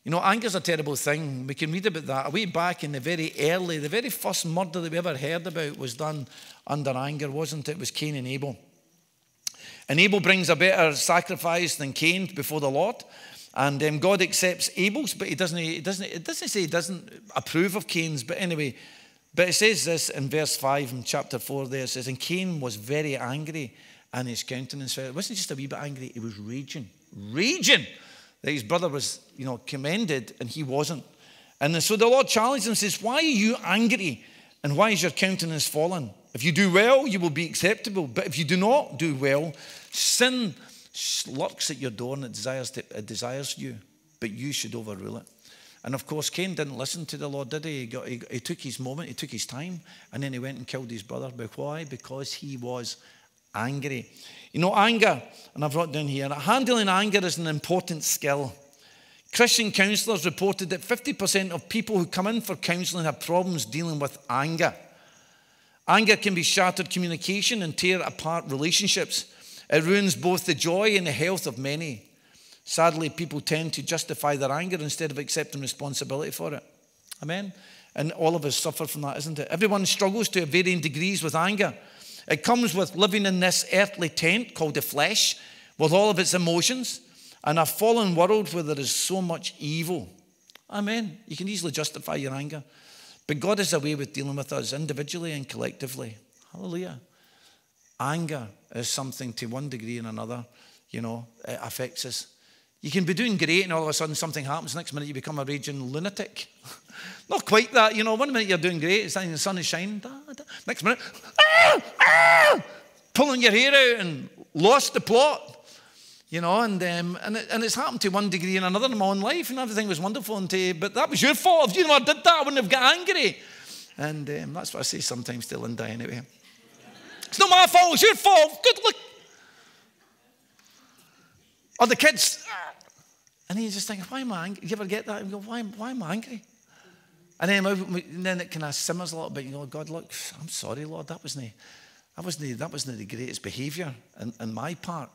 You know, anger's a terrible thing. We can read about that. Way back in the very early, the very first murder that we ever heard about was done under anger, wasn't it? It was Cain and Abel. And Abel brings a better sacrifice than Cain before the Lord. And um, God accepts Abel's, but he doesn't, he doesn't, it doesn't say he doesn't approve of Cain's. But anyway, but it says this in verse 5 in chapter 4 there. It says, And Cain was very angry, and his countenance fell. It wasn't just a wee bit angry, he was raging. Raging that his brother was, you know, commended and he wasn't. And so the Lord challenged him and says, Why are you angry? And why is your countenance fallen? If you do well, you will be acceptable. But if you do not do well, sin lurks at your door and it desires, to, it desires you, but you should overrule it. And of course, Cain didn't listen to the Lord, did he? He, got, he? he, took his moment, he took his time, and then he went and killed his brother. But why? Because he was angry. You know, anger, and I've brought down here, handling anger is an important skill. Christian counsellors reported that 50% of people who come in for counselling have problems dealing with anger. Anger can be shattered communication and tear apart relationships. It ruins both the joy and the health of many. Sadly, people tend to justify their anger instead of accepting responsibility for it. Amen? And all of us suffer from that, isn't it? Everyone struggles to varying degrees with anger. It comes with living in this earthly tent called the flesh, with all of its emotions, and a fallen world where there is so much evil. Amen. You can easily justify your anger. But God a way with dealing with us individually and collectively. Hallelujah. Anger is something to one degree and another, you know, it affects us. You can be doing great and all of a sudden something happens. Next minute you become a raging lunatic. Not quite that, you know. One minute you're doing great, it's the sun is shining. Next minute, ah, ah, pulling your hair out and lost the plot. You know, and, um, and, it, and it's happened to one degree and another in my own life, and everything was wonderful. To, but that was your fault. If you never did that, I wouldn't have got angry. And um, that's what I say sometimes to Linda anyway. It's not my fault, it's your fault. Good look. Or the kids. And then you just think, why am I angry? You ever get that? And go, why, why am I angry? And then, and then it kind of simmers a little bit. You go, God, look, I'm sorry, Lord, that wasn't, that wasn't, that wasn't the greatest behaviour on, on my part.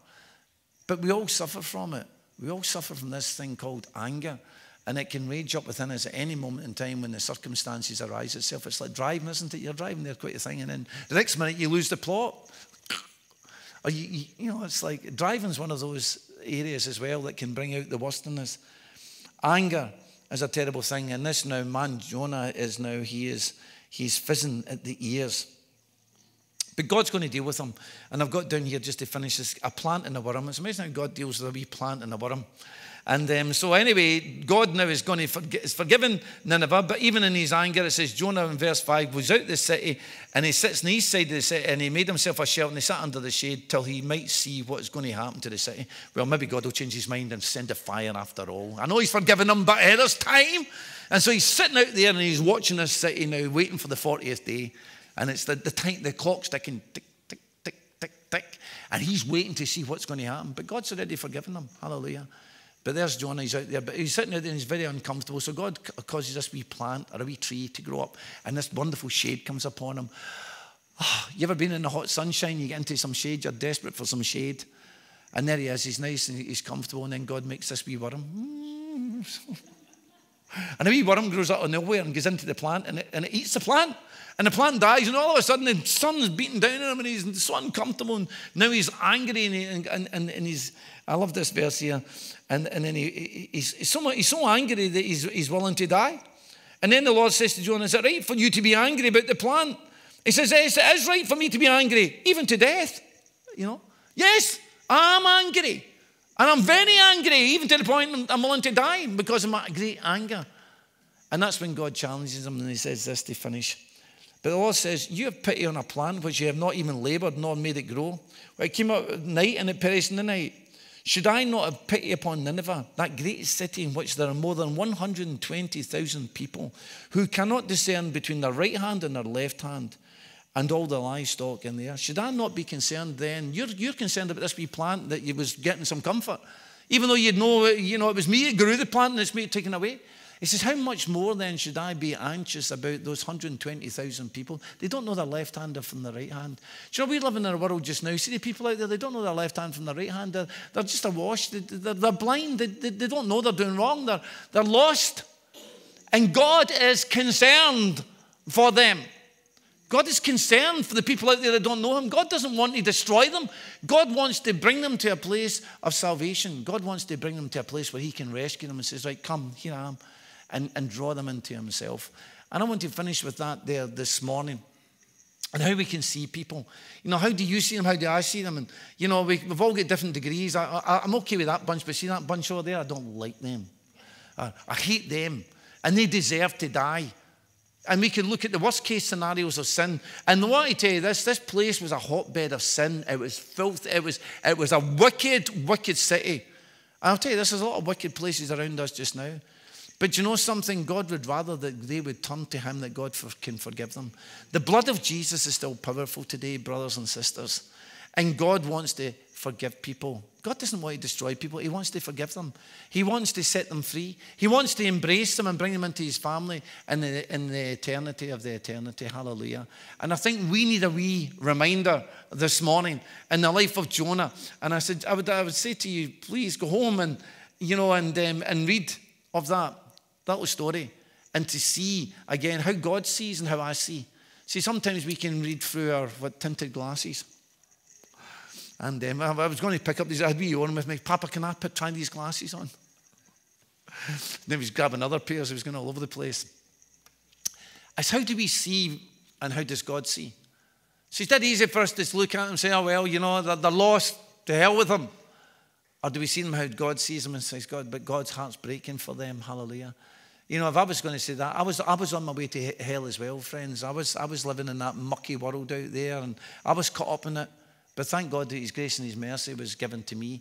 But we all suffer from it. We all suffer from this thing called anger. And it can rage up within us at any moment in time when the circumstances arise itself. It's like driving, isn't it? You're driving there quite a thing, and then the next minute you lose the plot. Or you, you, you know, it's like driving's one of those areas as well that can bring out the worst in us. Anger is a terrible thing. And this now, man, Jonah is now, he is, he's fizzing at the ears. But God's going to deal with them. And I've got down here just to finish this a plant and a worm. It's amazing how God deals with a wee plant and a worm. And um, so, anyway, God now is going to forgive, is forgiven Nineveh, but even in his anger, it says Jonah in verse 5 was out the city and he sits on the east side of the city and he made himself a shelter and he sat under the shade till he might see what is going to happen to the city. Well, maybe God will change his mind and send a fire after all. I know he's forgiven them, but there's time. And so he's sitting out there and he's watching this city now, waiting for the 40th day. And it's the, the, time, the clock's ticking, tick, tick, tick, tick, tick. And he's waiting to see what's going to happen. But God's already forgiven him. Hallelujah. But there's Jonah, he's out there, but he's sitting there and he's very uncomfortable. So God causes this wee plant or a wee tree to grow up, and this wonderful shade comes upon him. Oh, you ever been in the hot sunshine? You get into some shade, you're desperate for some shade. And there he is, he's nice and he's comfortable, and then God makes this wee worm. And a wee worm grows out of nowhere and goes into the plant and it, and it eats the plant. And the plant dies, and all of a sudden the sun's beating down on him, and he's so uncomfortable. And now he's angry, and, and, and, and he's, I love this verse here. And, and then he, he's, he's, so, he's so angry that he's, he's willing to die. And then the Lord says to Jonah, Is it right for you to be angry about the plant? He says, Yes, it is right for me to be angry, even to death. You know? Yes, I'm angry. And I'm very angry, even to the point I'm willing to die because of my great anger. And that's when God challenges him and he says this to finish. But the Lord says, You have pity on a plant which you have not even laboured nor made it grow. Well, it came out at night and it perished in the night. Should I not have pity upon Nineveh, that great city in which there are more than 120,000 people who cannot discern between their right hand and their left hand, and all the livestock in there? Should I not be concerned then? You're, you're concerned about this wee plant that you was getting some comfort, even though you know, you know it was me that grew the plant and it's me taken away. He says, How much more then should I be anxious about those 120,000 people? They don't know their left hand from their right hand. Do you know, we live in a world just now. See the people out there, they don't know their left hand from their right hand. They're, they're just awash. They, they're, they're blind. They, they, they don't know they're doing wrong. They're, they're lost. And God is concerned for them. God is concerned for the people out there that don't know Him. God doesn't want to destroy them. God wants to bring them to a place of salvation. God wants to bring them to a place where He can rescue them and says, Right, come, here I am and, and draw them into Himself. And I want to finish with that there this morning. And how we can see people. You know, how do you see them? How do I see them? And, you know, we, have all got different degrees. I, am okay with that bunch, but see that bunch over there? I don't like them. I, I hate them. And they deserve to die. And we can look at the worst case scenarios of sin. And I want to tell you this this place was a hotbed of sin. It was filth. It was, it was a wicked, wicked city. And I'll tell you, this, there's a lot of wicked places around us just now. But you know something? God would rather that they would turn to Him, that God can forgive them. The blood of Jesus is still powerful today, brothers and sisters. And God wants to forgive people. God doesn't want to destroy people. He wants to forgive them. He wants to set them free. He wants to embrace them and bring them into his family in the, in the eternity of the eternity. Hallelujah. And I think we need a wee reminder this morning in the life of Jonah. And I said, I would, I would say to you, please go home and, you know, and, um, and read of that little story and to see again how God sees and how I see. See, sometimes we can read through our what, tinted glasses. And um, I was going to pick up these. I had wee on with me. Papa, can I put, try these glasses on? then he was grabbing other pairs. He was going all over the place. It's how do we see and how does God see? See, it's dead easy for us to look at them and say, oh, well, you know, they're, they're lost. To hell with them. Or do we see them how God sees them and says, God, but God's heart's breaking for them. Hallelujah. You know, if I was going to say that, I was, I was on my way to hell as well, friends. I was, I was living in that mucky world out there and I was caught up in it. But thank God that His grace and His mercy was given to me.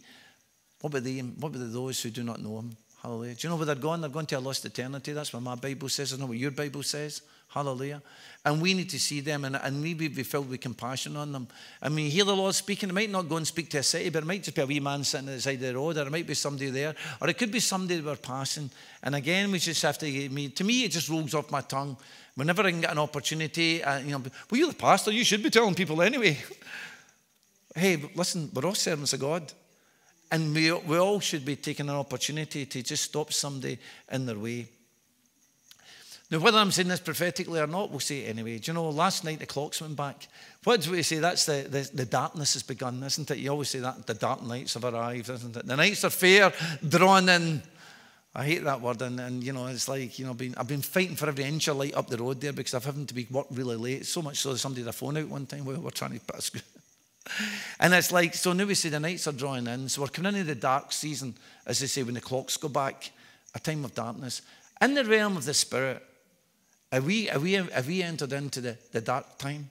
What about, they, what about those who do not know Him? Hallelujah. Do you know where they're going? They're going to a lost eternity. That's what my Bible says. I know what your Bible says. Hallelujah. And we need to see them and, and maybe be filled with compassion on them. I mean, hear the Lord speaking. It might not go and speak to a city, but it might just be a wee man sitting at the side of the road, or it might be somebody there, or it could be somebody we're passing. And again, we just have to, me, to me, it just rolls off my tongue. Whenever I can get an opportunity, uh, you know, well, you're the pastor, you should be telling people anyway. hey, listen, we're all servants of God. And we, we all should be taking an opportunity to just stop somebody in their way. Now, whether I'm saying this prophetically or not, we'll say it anyway. Do you know, last night the clocks went back. What do we say? That's the, the, the darkness has begun, isn't it? You always say that the dark nights have arrived, isn't it? The nights are fair, drawn in. I hate that word, and, and you know, it's like, you know, been, I've been fighting for every inch of light up the road there because I've having to be work really late. So much so that somebody had a phone out one time while we were trying to put a screw. And it's like, so now we say the nights are drawing in. So we're coming into the dark season, as they say, when the clocks go back, a time of darkness. In the realm of the spirit, have we, have we, have we entered into the, the dark time?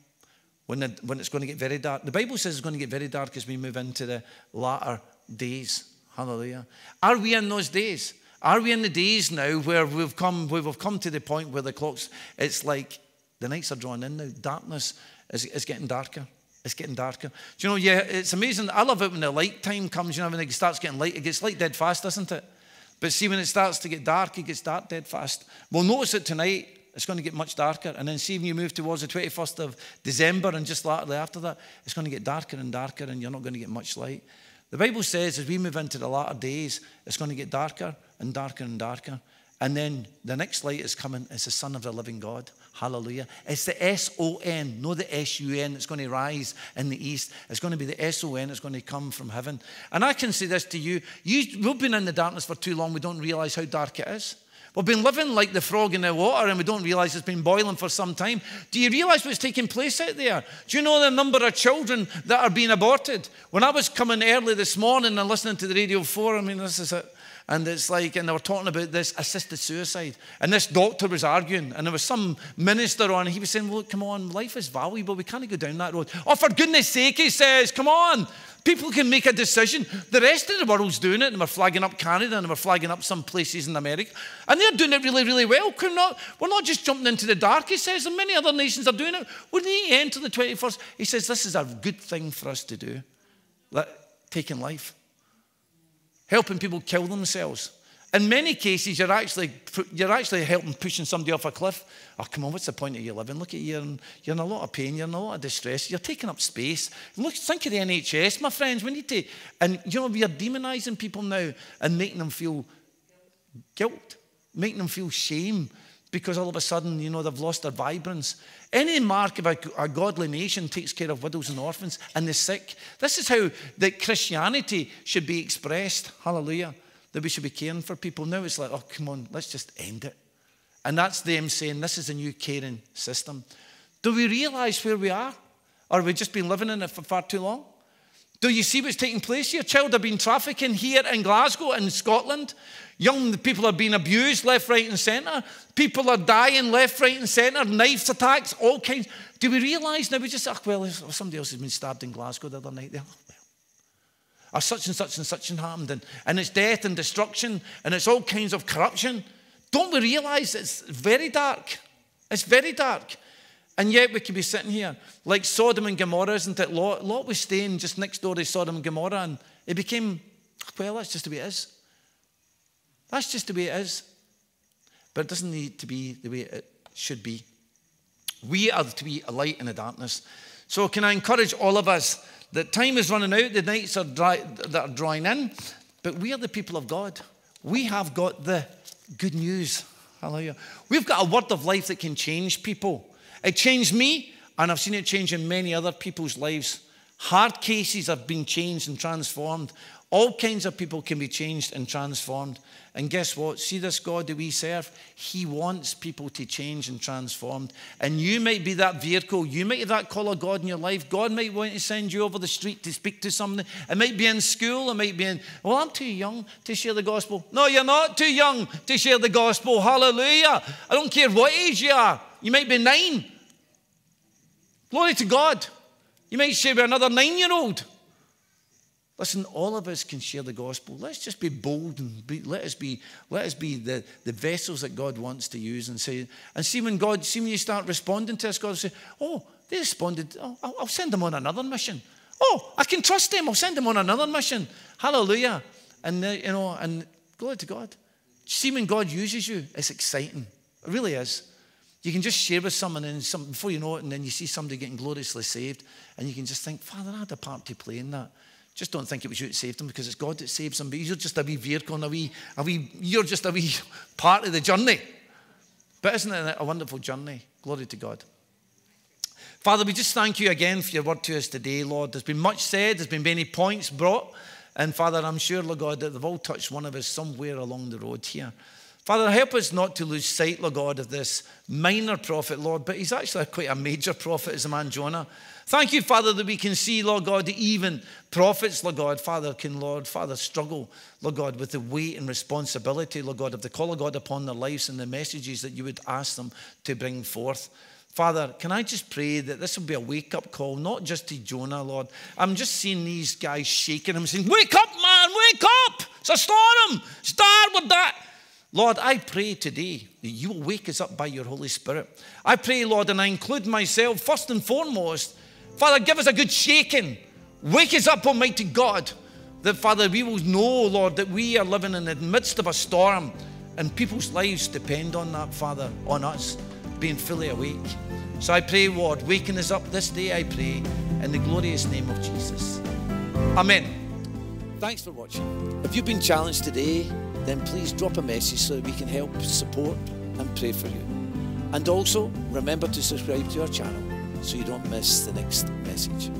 When, the, when it's going to get very dark. The Bible says it's going to get very dark as we move into the latter days. Hallelujah. Are we in those days? Are we in the days now where we've come, where we've come to the point where the clocks, it's like the nights are drawing in now. Darkness is, is getting darker. It's getting darker. Do you know, yeah, it's amazing. I love it when the light time comes, you know, when it starts getting light, it gets light dead fast, doesn't it? But see, when it starts to get dark, it gets dark dead fast. We'll notice it tonight. It's going to get much darker. And then see when you move towards the 21st of December and just latterly after that, it's going to get darker and darker and you're not going to get much light. The Bible says as we move into the latter days, it's going to get darker and darker and darker. And then the next light is coming. It's the Son of the living God. Hallelujah. It's the S O N, not the S U N that's going to rise in the east. It's going to be the S O N that's going to come from heaven. And I can say this to you, you we've been in the darkness for too long, we don't realize how dark it is. We've been living like the frog in the water and we don't realize it's been boiling for some time. Do you realize what's taking place out there? Do you know the number of children that are being aborted? When I was coming early this morning and listening to the Radio 4, I mean, this is it. And it's like, and they were talking about this assisted suicide. And this doctor was arguing, and there was some minister on, and he was saying, Well, come on, life is valuable. We can't go down that road. Oh, for goodness sake, he says, Come on. People can make a decision. The rest of the world's doing it, and we're flagging up Canada, and we're flagging up some places in America. And they're doing it really, really well. We're not, we're not just jumping into the dark, he says, and many other nations are doing it. When he enter the 21st, he says, This is a good thing for us to do. Like, taking life helping people kill themselves. In many cases, you're actually, you're actually helping pushing somebody off a cliff. Oh, come on, what's the point of you living? Look at you, and you're in a lot of pain, you're in a lot of distress, you're taking up space. Look, think of the NHS, my friends. We need to, and you know, we are demonizing people now and making them feel guilt, making them feel shame because all of a sudden, you know, they've lost their vibrance. Any mark of a, a, godly nation takes care of widows and orphans and the sick. This is how that Christianity should be expressed. Hallelujah. That we should be caring for people. Now it's like, oh, come on, let's just end it. And that's them saying this is a new caring system. Do we realize where we are? Or have we just been living in it for far too long? Do you see what's taking place here? Child have been trafficking here in Glasgow in Scotland. Young people are being abused left, right, and centre. People are dying left, right, and centre. Knives attacks, all kinds. Do we realise now? We just, oh, well, somebody else has been stabbed in Glasgow the other night. Oh, well. Or such and such and such and happened. And, and it's death and destruction and it's all kinds of corruption. Don't we realise it's very dark? It's very dark. And yet we could be sitting here like Sodom and Gomorrah, isn't it? Lot, Lot was staying just next door to Sodom and Gomorrah, and it became, well, that's just the way it is. That's just the way it is. But it doesn't need to be the way it should be. We are to be a light in the darkness. So, can I encourage all of us that time is running out, the nights are dry, that are drawing in, but we are the people of God. We have got the good news. Hallelujah. We've got a word of life that can change people. It changed me, and I've seen it change in many other people's lives. Hard cases have been changed and transformed. All kinds of people can be changed and transformed. And guess what? See this God that we serve? He wants people to change and transformed. And you might be that vehicle. You might have that call of God in your life. God might want to send you over the street to speak to somebody. It might be in school. It might be in, well, I'm too young to share the gospel. No, you're not too young to share the gospel. Hallelujah. I don't care what age you are. You might be nine. Glory to God. You might share with another nine year old. Listen, all of us can share the gospel. Let's just be bold and be, let us be, let us be the, the vessels that God wants to use and say, and see when God, see when you start responding to us, God will say, Oh, they responded. Oh, I'll, send them on another mission. Oh, I can trust them. I'll send them on another mission. Hallelujah. And uh, you know, and glory to God. See when God uses you, it's exciting. It really is. You can just share with someone, and some, before you know it, and then you see somebody getting gloriously saved, and you can just think, Father, I had a part to play in that. Just don't think it was you that saved them because it's God that saves them. But you're just a wee vehicle and a wee, a wee, you're just a wee part of the journey. But isn't it a wonderful journey? Glory to God. Father, we just thank you again for your word to us today, Lord. There's been much said, there's been many points brought. And Father, I'm sure, Lord God, that they've all touched one of us somewhere along the road here. Father, help us not to lose sight, Lord God, of this minor prophet, Lord, but he's actually quite a major prophet, as a man Jonah. Thank you, Father, that we can see, Lord God, that even prophets, Lord God, Father, can, Lord, Father, struggle, Lord God, with the weight and responsibility, Lord God, of the call of God upon their lives and the messages that you would ask them to bring forth. Father, can I just pray that this will be a wake up call, not just to Jonah, Lord. I'm just seeing these guys shaking I'm saying, Wake up, man, wake up! It's a storm! Start with that. Lord, I pray today that you will wake us up by your Holy Spirit. I pray, Lord, and I include myself first and foremost, Father, give us a good shaking. Wake us up, Almighty God, that, Father, we will know, Lord, that we are living in the midst of a storm and people's lives depend on that, Father, on us being fully awake. So I pray, Lord, waking us up this day, I pray, in the glorious name of Jesus. Amen. Thanks for watching. If you've been challenged today, then please drop a message so that we can help support and pray for you. And also, remember to subscribe to our channel so you don't miss the next message.